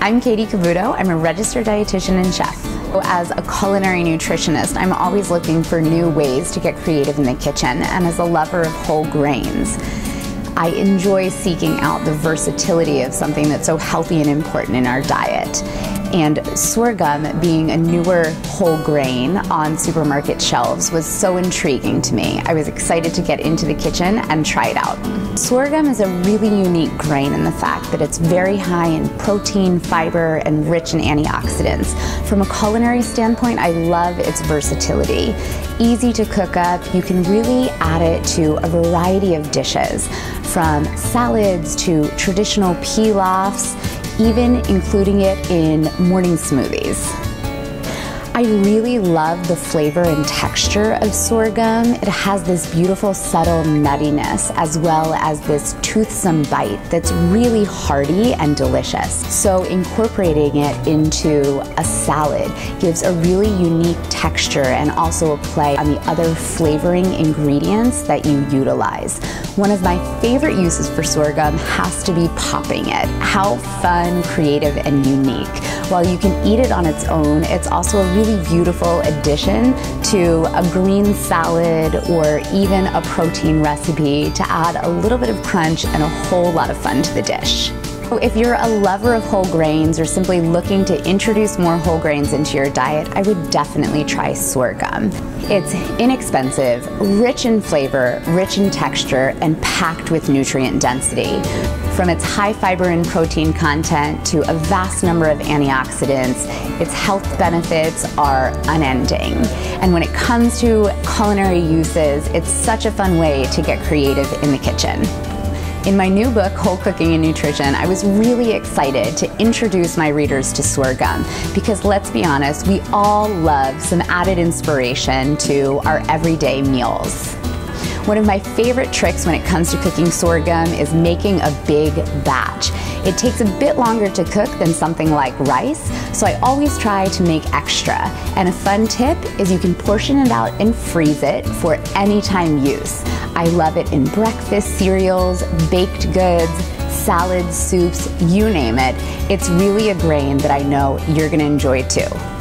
I'm Katie Cavuto. I'm a registered dietitian and chef. As a culinary nutritionist, I'm always looking for new ways to get creative in the kitchen, and as a lover of whole grains, I enjoy seeking out the versatility of something that's so healthy and important in our diet and sorghum being a newer whole grain on supermarket shelves was so intriguing to me. I was excited to get into the kitchen and try it out. Sorghum is a really unique grain in the fact that it's very high in protein, fiber, and rich in antioxidants. From a culinary standpoint, I love its versatility. Easy to cook up, you can really add it to a variety of dishes, from salads to traditional pilafs even including it in morning smoothies. I really love the flavor and texture of sorghum. It has this beautiful subtle nuttiness as well as this toothsome bite that's really hearty and delicious. So incorporating it into a salad gives a really unique texture and also a play on the other flavoring ingredients that you utilize. One of my favorite uses for sorghum has to be popping it. How fun, creative, and unique. While you can eat it on its own, it's also a really beautiful addition to a green salad or even a protein recipe to add a little bit of crunch and a whole lot of fun to the dish. If you're a lover of whole grains or simply looking to introduce more whole grains into your diet, I would definitely try sorghum. It's inexpensive, rich in flavor, rich in texture, and packed with nutrient density. From its high fiber and protein content to a vast number of antioxidants, its health benefits are unending. And when it comes to culinary uses, it's such a fun way to get creative in the kitchen. In my new book, Whole Cooking and Nutrition, I was really excited to introduce my readers to sorghum because let's be honest, we all love some added inspiration to our everyday meals. One of my favorite tricks when it comes to cooking sorghum is making a big batch. It takes a bit longer to cook than something like rice, so I always try to make extra. And a fun tip is you can portion it out and freeze it for anytime use. I love it in breakfast cereals, baked goods, salads, soups, you name it. It's really a grain that I know you're gonna enjoy too.